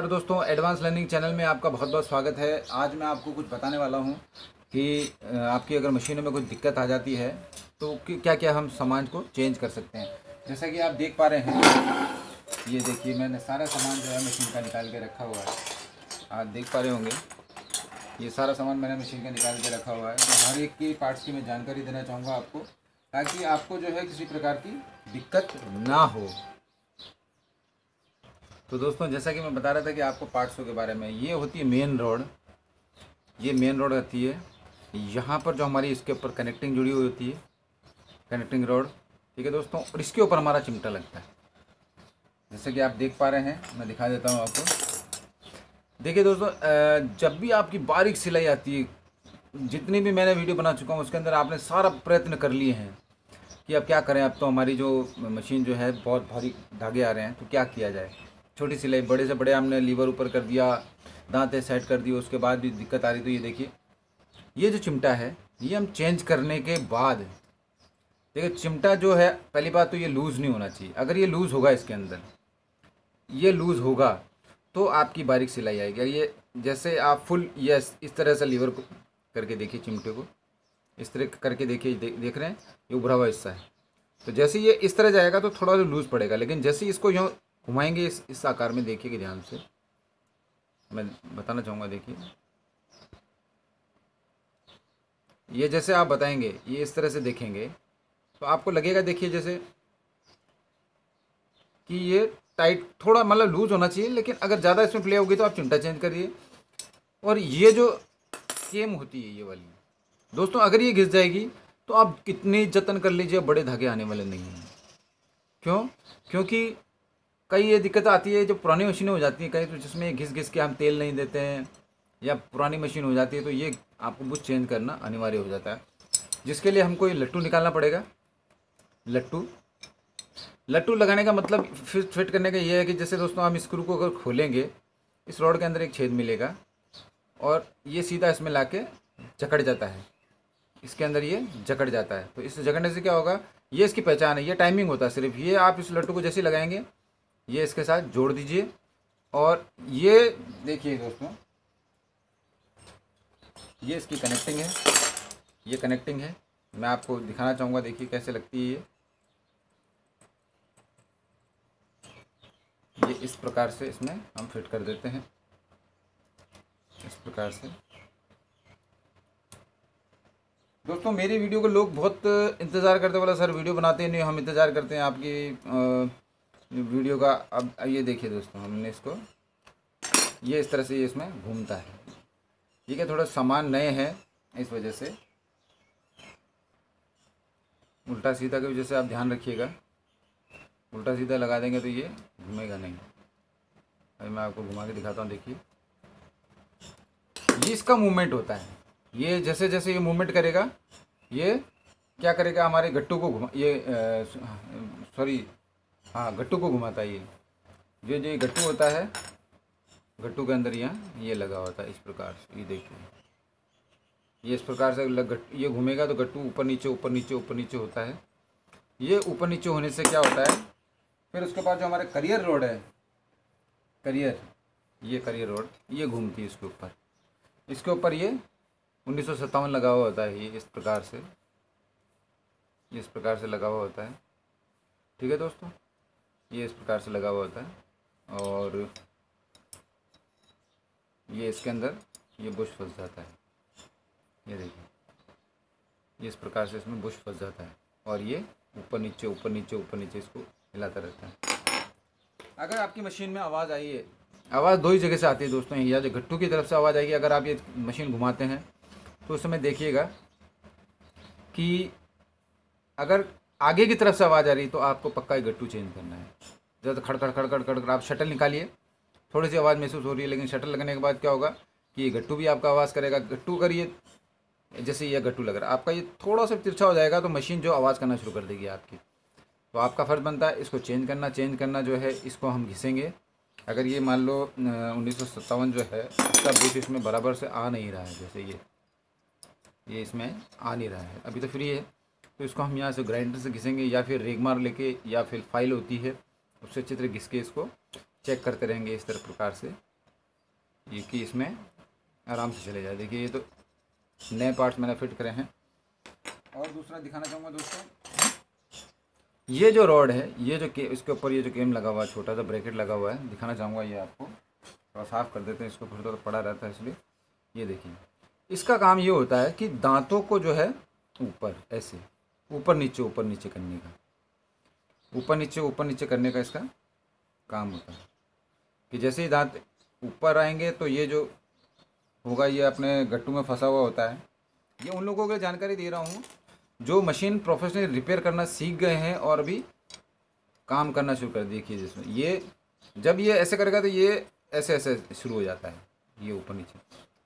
नमस्कार दोस्तों advance learning channel में आपका बहुत बहुत स्वागत है। आज मैं आपको कुछ बताने वाला हूँ कि आपकी अगर मशीनों में कुछ दिक्कत आ जाती है तो क्या क्या हम सामान को चेंज कर सकते हैं? जैसा कि आप देख पा रहे हैं, ये देखिए, मैंने सारा सामान जो है मशीन का निकाल के रखा हुआ है। आप देख पा रहे होंगे, ये सारा सामान मैंने मशीन का निकाल के रखा हुआ है। तो हर एक की पार्ट्स की मैं जानकारी देना चाहूँगा आपको, ताकि आपको जो है किसी प्रकार की दिक्कत ना हो। तो दोस्तों, जैसा कि मैं बता रहा था कि आपको पार्ट्सों के बारे में, ये होती है मेन रोड ये मेन रोड रहती है। यहाँ पर जो हमारी इसके ऊपर कनेक्टिंग जुड़ी हुई होती है कनेक्टिंग रोड ठीक है दोस्तों? और इसके ऊपर हमारा चिमटा लगता है। जैसे कि आप देख पा रहे हैं, मैं दिखा देता हूँ आपको। देखिए दोस्तों जब भी आपकी बारीक सिलाई आती है, जितनी भी मैंने वीडियो बना चुका हूँ, उसके अंदर आपने सारा प्रयत्न कर लिए हैं कि अब क्या करें? अब तो हमारी जो मशीन जो है, बहुत भारी धागे आ रहे हैं तो क्या किया जाए? छोटी सिलाई बड़े से बड़े हमने लीवर ऊपर कर दिया दांतें सेट कर दिए उसके बाद भी दिक्कत आ रही तो ये देखिए। ये जो चिमटा है ये हम चेंज करने के बाद देखिए चिमटा जो है पहली बात तो ये लूज़ नहीं होना चाहिए। अगर ये लूज़ होगा इसके अंदर ये लूज़ होगा तो आपकी बारीक सिलाई आएगी। ये जैसे आप फुल यस इस तरह से लीवर को करके देखिए चिमटे को। इस तरह करके देखिए दे, देख रहे हैं ये उभरा हुआ हिस्सा है। तो जैसे ये इस तरह जाएगा तो थोड़ा सा लूज़ पड़ेगा लेकिन जैसे इसको यूँ घुमाएँगे इस इस आकार में, देखिए कि ध्यान से। मैं बताना चाहूँगा, देखिए। ये जैसे आप बताएँगे, ये इस तरह से देखेंगे तो आपको लगेगा, देखिए जैसे कि ये टाइट थोड़ा मतलब लूज होना चाहिए, लेकिन अगर ज़्यादा इसमें प्ले होगी तो आप चिंटा चेंज करिए। और ये जो केम होती है, ये वाली, दोस्तों, अगर ये घिस जाएगी तो आप कितने जतन कर लीजिए, बड़े धागे आने वाले नहीं हैं। क्यों? क्योंकि कई ये दिक्कत आती है जो पुरानी मशीनें हो जाती हैं, कई तो जिसमें घिस घिस के हम तेल नहीं देते हैं, या पुरानी मशीन हो जाती है तो ये आपको बुश चेंज करना अनिवार्य हो जाता है। जिसके लिए हमको ये लट्टू निकालना पड़ेगा। लट्टू। लट्टू लगाने का मतलब फिट फिट करने का ये है कि जैसे दोस्तों हम स्क्रू को अगर खोलेंगे, इस रॉड के अंदर एक छेद मिलेगा, और ये सीधा इसमें लाके जकड़ जाता है। इसके अंदर ये जकड़ जाता है। तो इस जकड़ने से क्या होगा? ये इसकी पहचान है, ये टाइमिंग होता है सिर्फ़। ये आप इस लट्टू को जैसे लगाएँगे ये इसके साथ जोड़ दीजिए। और ये देखिए दोस्तों ये इसकी कनेक्टिंग है। ये कनेक्टिंग है। मैं आपको दिखाना चाहूँगा देखिए कैसे लगती है ये। ये इस प्रकार से इसमें हम फिट कर देते हैं। इस प्रकार से। दोस्तों मेरी वीडियो को लोग बहुत इंतज़ार करते बोला सर वीडियो बनाते हैं नहीं हम इंतज़ार करते हैं आपकी अ, वीडियो का, अब ये देखिए दोस्तों, हमने इसको, ये इस तरह से ये इसमें घूमता है। ठीक है थोड़ा सामान नए हैं इस वजह से? उल्टा सीधा की वजह से आप ध्यान रखिएगा। उल्टा सीधा लगा देंगे तो ये घूमेगा नहीं। अभी मैं आपको घुमा के दिखाता हूँ, देखिए। ये इसका मूवमेंट होता है। ये जैसे जैसे ये मूवमेंट करेगा, ये क्या करेगा? हमारे गट्टू को घुमा, ये सॉरी हाँ गट्टू को घुमाता है ये। जो जो ये गट्टू होता है, गट्टू के अंदर यहाँ ये लगा होता है, इस प्रकार से, ये देखिए। ये इस प्रकार से लग ये घूमेगा तो गट्टू ऊपर नीचे ऊपर नीचे ऊपर नीचे होता है। ये ऊपर नीचे होने से क्या होता है? फिर उसके बाद जो हमारे करियर रोड है, करियर, ये करियर रोड, ये घूमती है इसके ऊपर। इसके ऊपर ये उन्नीस सौ सत्तावन लगा हुआ होता है, ये इस प्रकार से, इस प्रकार से लगा हुआ होता है। ठीक है दोस्तों? ये इस प्रकार से लगा हुआ होता है और ये इसके अंदर ये बुश फंस जाता है। ये देखिए। ये इस प्रकार से इसमें बुश फंस जाता है और ये ऊपर नीचे ऊपर नीचे ऊपर नीचे इसको हिलाता रहता है। अगर आपकी मशीन में आवाज़ आई है। आवाज़ दो ही जगह से आती है दोस्तों या जो घट्टू की तरफ़ से आवाज़ आएगी अगर आप ये मशीन घुमाते हैं तो उस समय देखिएगा कि अगर आगे की तरफ़ से आवाज़ आ रही है तो आपको पक्का ही गट्टू चेंज करना है। जब खड़ खड़ खड़ खड़ खड़ खड़ आप शटल निकालिए। थोड़ी सी आवाज़ महसूस हो रही है, लेकिन शटल लगने के बाद क्या होगा कि ये गट्टू भी आपका आवाज़ करेगा। गट्टू करिए, जैसे ये गट्टू लग रहा है। आपका ये थोड़ा सा तिरछा हो जाएगा तो मशीन जो आवाज़ करना शुरू कर देगी आपकी। तो आपका फ़र्ज़ बनता है इसको चेंज करना। चेंज करना जो है, इसको हम घिसेंगे। अगर ये मान लो उन्नीस सौ सत्तावन जो है इसका बुश इसमें बराबर से आ नहीं रहा है, जैसे ये। ये इसमें आ नहीं रहा है। अभी तो फ्री है। तो इसको हम यहाँ से ग्राइंडर से घिसेंगे या फिर रेगमार लेके या फिर फ़ाइल होती है, उससे अच्छी तरह घिस के इसको चेक करते रहेंगे इस तरह प्रकार से, ये कि इसमें आराम से चले जाए। देखिए, ये तो नए पार्ट्स मैंने फिट करे हैं। और दूसरा दिखाना चाहूँगा दोस्तों। ये जो रॉड है, ये जो के, इसके ऊपर ये जो केम लगा हुआ है, छोटा सा ब्रैकेट लगा हुआ है, दिखाना चाहूँगा ये आपको। थोड़ा साफ़ कर देते हैं इसको, फिर तो पड़ा रहता है इसलिए। ये देखिए, इसका काम ये होता है कि दांतों को जो है, ऊपर, ऐसे ऊपर नीचे ऊपर नीचे करने का। ऊपर नीचे ऊपर नीचे करने का इसका काम होता है। कि जैसे ही दांत ऊपर आएँगे तो ये जो होगा, ये अपने गट्टू में फंसा हुआ होता है। ये उन लोगों को जानकारी दे रहा हूँ जो मशीन प्रोफेशनली रिपेयर करना सीख गए हैं और अभी काम करना शुरू कर, देखिए जिसमें ये, जब ये ऐसे करेगा तो ये ऐसे ऐसे शुरू हो जाता है, ये ऊपर नीचे।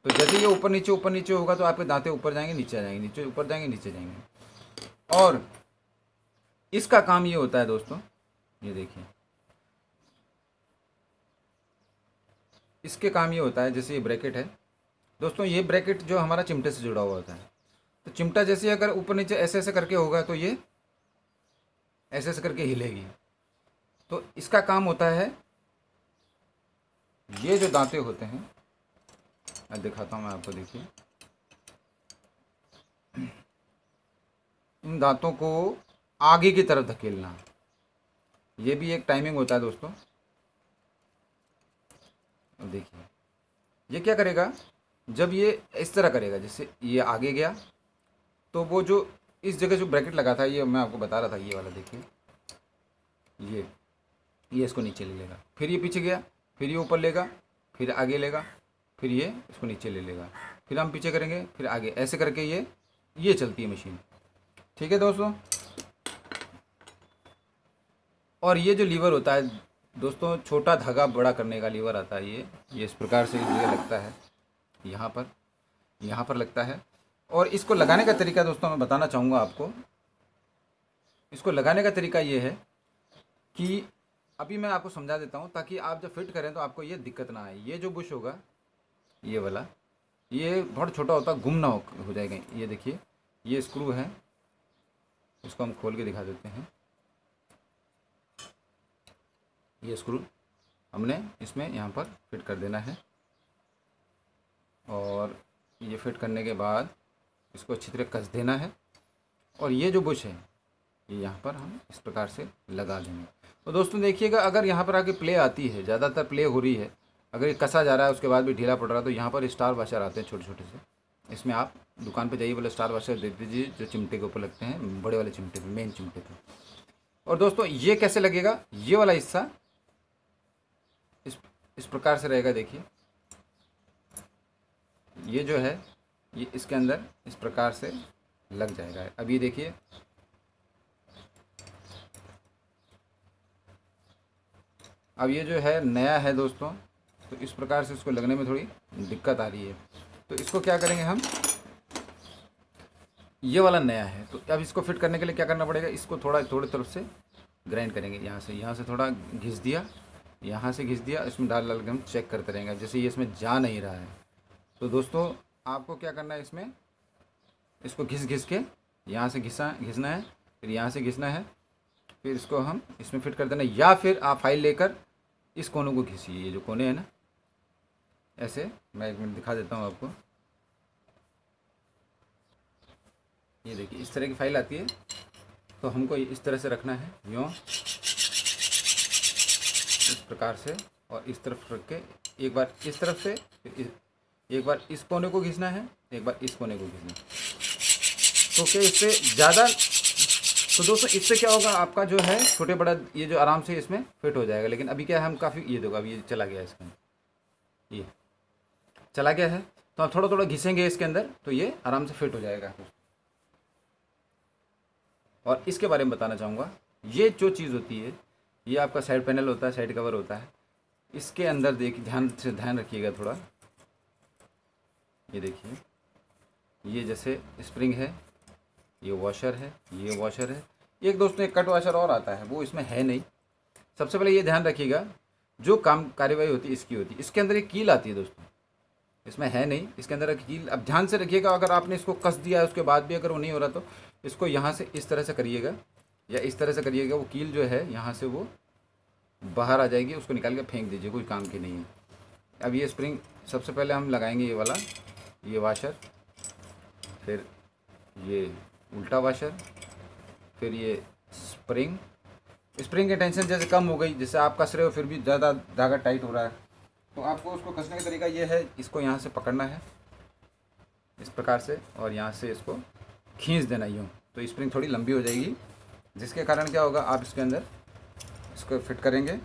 तो जैसे ये ऊपर नीचे ऊपर नीचे होगा तो आपके दांतें ऊपर जाएँगे, नीचे आ जाएँगे, नीचे, ऊपर जाएँगे, नीचे जाएँगे। और इसका काम ये होता है दोस्तों, ये देखिए। इसके काम ये होता है, जैसे ये ब्रैकेट है। दोस्तों, ये ब्रैकेट जो हमारा चिमटे से जुड़ा हुआ होता है। तो चिमटा जैसे अगर ऊपर नीचे ऐसे ऐसे करके होगा तो ये ऐसे ऐसे करके हिलेगी। तो इसका काम होता है, ये जो दांते होते हैं, मैं दिखाता हूँ, मैं आपको देखिए। इन दांतों को आगे की तरफ़ धकेलना। ये भी एक टाइमिंग होता है दोस्तों। देखिए, ये क्या करेगा? जब ये इस तरह करेगा, जैसे ये आगे गया तो वो जो इस जगह जो ब्रैकेट लगा था, ये मैं आपको बता रहा था, ये वाला देखिए। ये ये इसको नीचे ले लेगा। फिर ये पीछे गया, फिर ये ऊपर लेगा, फिर आगे लेगा, फिर ये इसको नीचे ले लेगा। फिर हम पीछे करेंगे, फिर आगे। ऐसे करके ये ये चलती है मशीन ठीक है दोस्तों? और ये जो लीवर होता है दोस्तों छोटा धागा बड़ा करने का लीवर आता है ये। ये इस प्रकार से ये लगता है। यहाँ पर यहाँ पर लगता है। और इसको लगाने का तरीका दोस्तों मैं बताना चाहूँगा आपको। इसको लगाने का तरीका ये है कि अभी मैं आपको समझा देता हूँ ताकि आप जब फिट करें तो आपको ये दिक्कत ना आए। ये जो बुश होगा ये वाला ये बहुत छोटा होता गुम ना हो, हो जाएगा। ये देखिए ये स्क्रू है। इसको हम खोल के दिखा देते हैं। ये स्क्रू हमने इसमें यहाँ पर फिट कर देना है। और ये फिट करने के बाद इसको अच्छी तरह कस देना है। और ये जो बुश है, ये यहाँ पर हम इस प्रकार से लगा देंगे। तो दोस्तों देखिएगा, अगर यहाँ पर आके प्ले आती है, ज़्यादातर प्ले हो रही है, अगर ये कसा जा रहा है, उसके बाद भी ढीला पड़ रहा है तो यहाँ पर स्टार वाशर आते हैं छोटे छोटे से। इसमें आप दुकान पे जाइए बोले, स्टार वाशर दे दीजिए, जो चिमटे के ऊपर लगते हैं, बड़े वाले चिमटे पे मेन चिमटे पे। और दोस्तों, ये कैसे लगेगा? ये वाला हिस्सा इस इस प्रकार से रहेगा, देखिए। ये जो है, ये इसके अंदर इस प्रकार से लग जाएगा। अब ये देखिए। अब ये जो है, नया है दोस्तों तो इस प्रकार से इसको लगने में थोड़ी दिक्कत आ रही है। तो इसको क्या करेंगे हम? ये वाला नया है तो अब इसको फिट करने के लिए क्या करना पड़ेगा? इसको थोड़ा, थोड़ी तरफ़ से ग्राइंड करेंगे। यहाँ से यहाँ से थोड़ा घिस दिया, यहाँ से घिस दिया, इसमें डाल डाल के हम चेक करते रहेंगे। जैसे ये इसमें जा नहीं रहा है तो दोस्तों, आपको क्या करना है इसमें? इसको घिस घिस के यहाँ से घिसा, घिसना है, फिर यहाँ से घिसना है, फिर इसको हम इसमें फिट कर देना या फिर आप फ़ाइल लेकर इस कोने को घिसिए। ये जो कोने हैं ना, ऐसे, मैं एक मिनट दिखा देता हूँ आपको। ये देखिए, इस तरह की फ़ाइल आती है। तो हमको इस तरह से रखना है, यूँ, इस प्रकार से और इस तरफ़ रख के एक बार इस तरफ़ से फिर एक बार इस कोने को घिसना है, एक बार इस कोने को घिसना तो क्या इससे ज़्यादा तो दोस्तों, इससे क्या होगा, आपका जो है छोटे बड़ा, ये जो आराम से इसमें फिट हो जाएगा। लेकिन अभी क्या है, हम काफ़ी, ये देखो, अभी ये चला गया इसके अंदर। ये, चला गया है। तो आप थोड़ा थोड़ा घिसेंगे इसके अंदर तो ये आराम से फिट हो जाएगा। और इसके बारे में बताना चाहूँगा। ये जो चीज़ होती है, ये आपका साइड पैनल होता है साइड कवर होता है। इसके अंदर देख ध्यान से ध्यान रखिएगा थोड़ा। ये देखिए, ये जैसे स्प्रिंग है, ये वॉशर है, ये वॉशर है। एक दोस्तों एक कट वॉशर और आता है, वो इसमें है नहीं। सबसे पहले ये ध्यान रखिएगा, जो काम कार्यवाही होती है, इसकी होती है। इसके अंदर एक कील आती है दोस्तों। इसमें है नहीं, इसके अंदर एक कील अब ध्यान से रखिएगा, अगर आपने इसको कस दिया है, उसके बाद भी अगर वो नहीं हो रहा तो इसको यहाँ से इस तरह से करिएगा, या इस तरह से करिएगा, वो कील जो है, यहाँ से वो बाहर आ जाएगी, उसको निकाल के फेंक दीजिए, कोई काम की नहीं है। अब ये स्प्रिंग सबसे पहले हम लगाएँगे ये वाला, ये वाशर फिर ये उल्टा वाशर फिर ये स्प्रिंग स्प्रिंग की टेंशन जैसे कम हो गई, जैसे आप कस रहे हो फिर भी ज़्यादा धागा टाइट हो रहा है। तो आपको उसको कसने का तरीका ये है, इसको यहाँ से पकड़ना है, इस प्रकार से, और यहाँ से इसको खींच देना यूँ। तो स्प्रिंग थोड़ी लंबी हो जाएगी, जिसके कारण क्या होगा, आप इसके अंदर इसको फिट करेंगे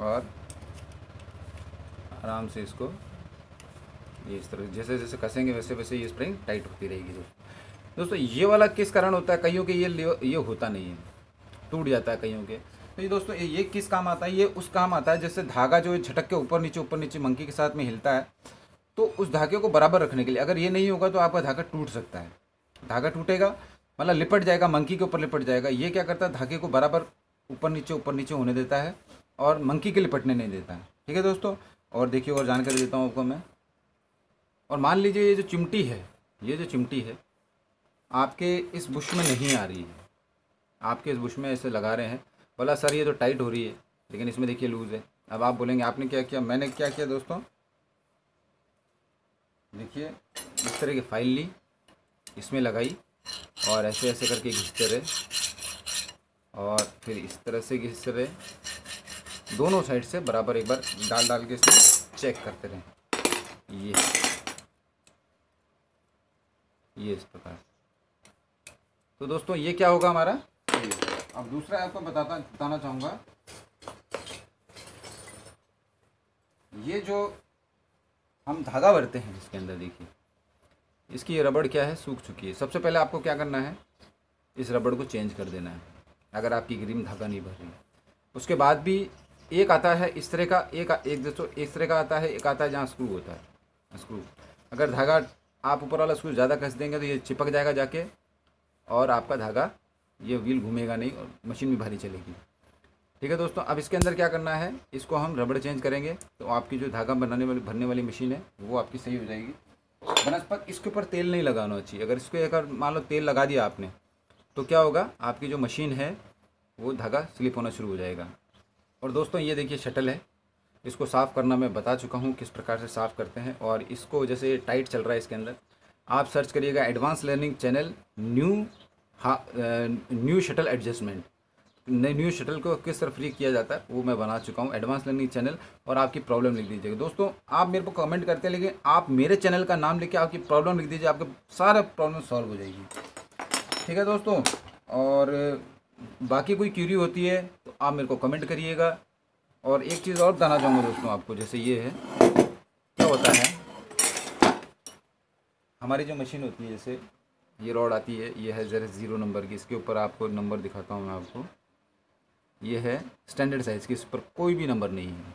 और आराम से इसको ये इस तरह, जैसे जैसे कसेंगे, वैसे वैसे ये स्प्रिंग टाइट होती रहेगी दोस्तों। दोस्तों, ये वाला किस कारण होता है? कईयों के ये ये होता नहीं है। टूट जाता है कईयों के। तो ये दोस्तों, ये किस काम आता है? ये उस काम आता है जैसे धागा जो झटक के ऊपर नीचे ऊपर नीचे मंकी के साथ में हिलता है। तो उस धागे को बराबर रखने के लिए, अगर ये नहीं होगा तो आपका धागा टूट सकता है। धागा टूटेगा मतलब लिपट जाएगा, मंकी के ऊपर लिपट जाएगा। ये क्या करता है? धागे को बराबर ऊपर नीचे ऊपर नीचे होने देता है और मंकी के लिपटने नहीं देता है। ठीक है दोस्तों? और देखिए, और जानकारी देता हूँ आपको मैं। और मान लीजिए, ये जो चिमटी है, ये जो चिमटी है, आपके इस बुश में नहीं आ रही है। आपके इस बुश में ऐसे लगा रहे हैं। बोला, सर, ये तो टाइट हो रही है, लेकिन इसमें देखिए लूज़ है। अब आप बोलेंगे, आपने क्या किया? मैंने क्या किया दोस्तों? देखिए, इस तरह की फ़ाइल ली। इसमें लगाई और ऐसे ऐसे करके घिसते रहे और फिर इस तरह से घिसते रहे। दोनों साइड से बराबर एक बार डाल डाल के इसमें चेक करते रहे। ये। ये इस प्रकार तो दोस्तों, ये क्या होगा हमारा? अब दूसरा आपको बताता, बताना चाहूँगा। ये जो हम धागा भरते हैं इसके अंदर देखिए। इसकी ये रबड़ क्या है? सूख चुकी है। सबसे पहले आपको क्या करना है? इस रबड़ को चेंज कर देना है, अगर आपकी ग्रीम धागा नहीं भर रही उसके बाद भी एक आता है इस तरह का, एक एक दोस्तों इस तरह का आता है, एक आता है जहाँ स्क्रू होता है। स्क्रू अगर धागा आप ऊपर वाला स्क्रू ज़्यादा कस देंगे तो ये चिपक जाएगा जाके, और आपका धागा, ये व्हील घूमेगा नहीं और मशीन भी भारी चलेगी। ठीक है दोस्तों, अब इसके अंदर क्या करना है? इसको हम रबड़ चेंज करेंगे तो आपकी जो धागा बनाने वाली, भरने वाली मशीन है, वो आपकी सही हो जाएगी। बनस्पत इसके ऊपर तेल नहीं लगाना चाहिए। अगर इसको अगर मान लो तेल लगा दिया आपने तो क्या होगा? आपकी जो मशीन है, वो धागा स्लिप होना शुरू हो जाएगा। और दोस्तों, ये देखिए शटल है। इसको साफ़ करना मैं बता चुका हूँ किस प्रकार से साफ़ करते हैं। और इसको जैसे टाइट चल रहा है इसके अंदर, आप सर्च करिएगा एडवांस लर्निंग चैनल न्यू हाँ new shuttle adjustment. New shuttle को किस तरह फ्री किया जाता है, वो मैं बना चुका हूँ एडवांस लर्निंग चैनल और आपकी प्रॉब्लम लिख दीजिएगा। दोस्तों, आप मेरे को कमेंट करते हैं, लेकिन आप मेरे चैनल का नाम लिख आपकी प्रॉब्लम लिख दीजिए, आपके सारे प्रॉब्लम सॉल्व हो जाएगी। ठीक है दोस्तों? और बाकी कोई क्यूरी होती है तो आप मेरे को कमेंट करिएगा। और एक चीज़ और बताना चाहूँगा दोस्तों आपको, जैसे ये है, क्या होता है? हमारी जो मशीन होती है, जैसे ये रॉड आती है, ये है ज़रा ज़ीरो नंबर की, इसके ऊपर आपको नंबर दिखाता हूँ मैं आपको। ये है स्टैंडर्ड साइज़ की इस पर कोई भी नंबर नहीं है।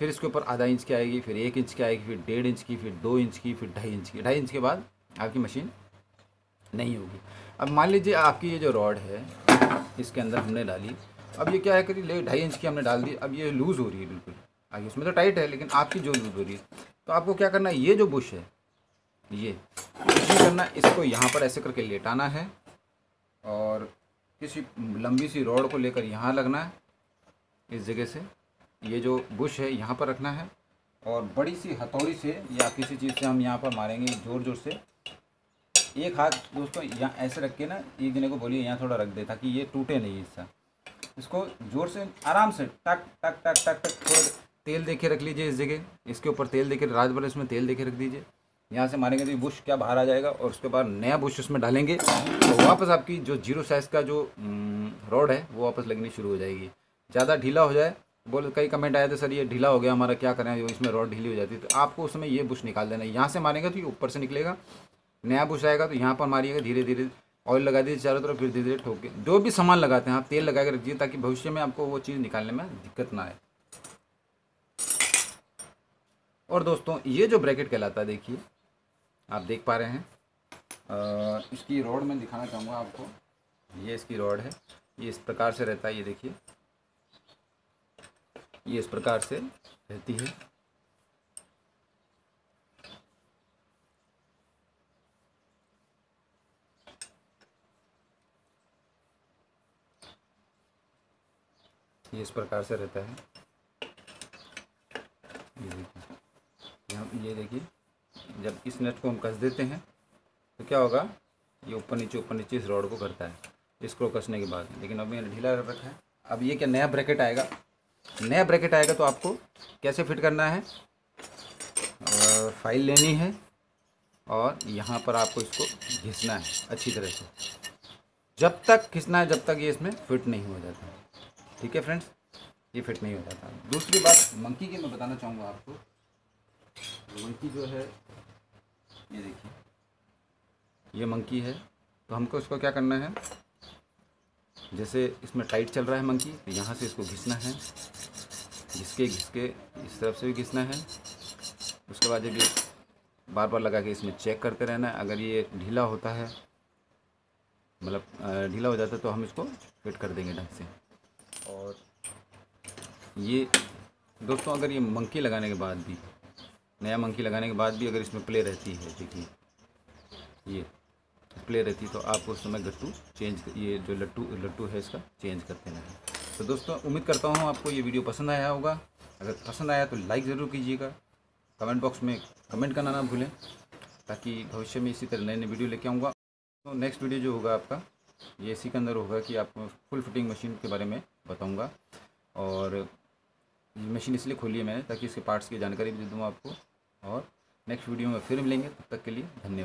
फिर इसके ऊपर आधा इंच की आएगी, फिर एक इंच की आएगी, फिर डेढ़ इंच की, फिर दो इंच की, फिर ढाई इंच की। ढाई इंच के बाद आपकी मशीन नहीं होगी। अब मान लीजिए आपकी ये जो रॉड है, इसके अंदर हमने डाली। अब ये क्या है करी ले, ढाई इंच की हमने डाल दी। अब ये लूज़ हो रही है बिल्कुल। आगे उसमें तो टाइट है, लेकिन आपकी जो लूज़ हो रही है। तो आपको क्या करना है? ये जो बुश है, ये कुछ करना, इसको यहाँ पर ऐसे करके लेटाना है। और किसी लंबी सी रोड को लेकर यहाँ लगना है, इस जगह से। ये जो बुश है, यहाँ पर रखना है। और बड़ी सी हथौड़ी से या किसी चीज़ से हम यहाँ पर मारेंगे ज़ोर ज़ोर से। एक हाथ दोस्तों यहाँ ऐसे रख के ना, एक जने को बोलिए यहाँ थोड़ा रख दे ताकि ये टूटे नहीं इससे। इसको ज़ोर से, आराम से टक टक टक टक टक, थोड़ा तेल दे के रख लीजिए इस जगह। इसके ऊपर तेल दे के रात भर इसमें तेल दे के रख दीजिए। यहाँ से मारेंगे तो ये बुश क्या बाहर आ जाएगा और उसके बाद नया बुश उसमें डालेंगे। तो वापस आपकी जो ज़ीरो साइज़ का जो रॉड है, वो वापस लगनी शुरू हो जाएगी। ज़्यादा ढीला हो जाए, बोले, कई कमेंट आए थे, सर, ये ढीला हो गया हमारा, क्या करें? जो इसमें रॉड ढीली हो जाती है। तो आपको उसमें ये बुश निकाल देना यहाँ से मारेंगे तो ये ऊपर से निकलेगा। नया बुश आएगा तो यहाँ पर मारिएगा धीरे धीरे ऑयल लगा दीजिए चारों तरफ़, फिर धीरे धीरे ठोक के। जो भी सामान लगाते हैं, आप तेल लगा के रखिए ताकि भविष्य में आपको वो चीज़ निकालने में दिक्कत ना आए। और दोस्तों, ये जो ब्रैकेट कहलाता है, देखिए आप देख पा रहे हैं। इसकी रोड मैं दिखाना चाहूँगा आपको। ये इसकी रोड है। ये इस प्रकार से रहता है, ये देखिए। ये इस प्रकार से रहती है। ये इस प्रकार से रहता है। ये देखिए। ये देखिए। जब इस नट को हम कस देते हैं तो क्या होगा? ये ऊपर नीचे ऊपर नीचे इस रॉड को करता है। इसको कसने के बाद। लेकिन अब मैंने ढीला रखा है। अब ये क्या नया ब्रैकेट आएगा? नया ब्रैकेट आएगा तो आपको कैसे फिट करना है? फ़ाइल लेनी है और यहाँ पर आपको इसको घिसना है अच्छी तरह से। जब तक घिसना है, जब तक ये इसमें फिट नहीं हो जाता। ठीक है फ्रेंड्स ये फिट नहीं हो जाता। दूसरी बात मंकी की मैं बताना चाहूँगा आपको। मंकी जो है ये देखिए। ये मंकी है। तो हमको इसको क्या करना है? जैसे इसमें टाइट चल रहा है मंकी तो यहाँ से इसको घिसना है। घिसके घिसके इस तरफ़ से भी घिसना है। उसके बाद जब ये बार बार लगा के इसमें चेक करते रहना है। अगर ये ढीला होता है मतलब ढीला हो जाता है तो हम इसको फिट कर देंगे ढंग से। और ये, दोस्तों, अगर ये मंकी लगाने के बाद भी नया मंकी लगाने के बाद भी अगर इसमें प्ले रहती है, देखिए, ये प्ले रहती है तो आप उस समय गट्टू चेंज ये जो लट्टू लट्टू है इसका चेंज करते रहें तो दोस्तों, उम्मीद करता हूँ आपको ये वीडियो पसंद आया होगा। अगर पसंद आया तो लाइक ज़रूर कीजिएगा। कमेंट बॉक्स में कमेंट करना ना भूलें, ताकि भविष्य में इसी तरह नए नए वीडियो लेके आऊँगा। तो नेक्स्ट वीडियो जो होगा आपका, ये इसी के अंदर होगा कि आपको फुल फिटिंग मशीन के बारे में बताऊँगा। और मशीन इसलिए खोली है मैंने ताकि इसके पार्ट्स की जानकारी भी दे दूँ आपको। और नेक्स्ट वीडियो में फिर मिलेंगे, तब तक के लिए धन्यवाद।